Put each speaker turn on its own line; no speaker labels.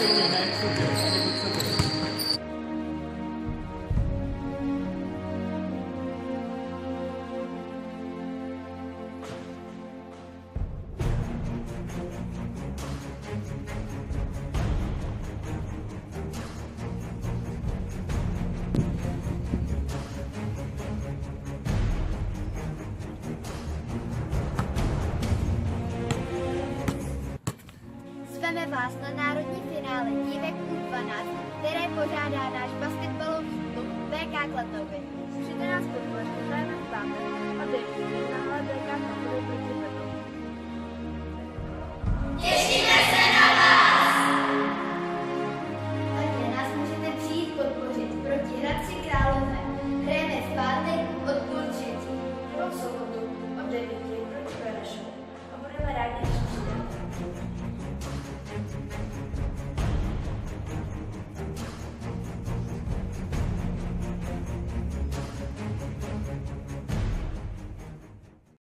Amen. Zveme vás na národní finále dívek U12, které pořádá náš basketbalový klub BK Klatovy.
Přijďte nás podpořit,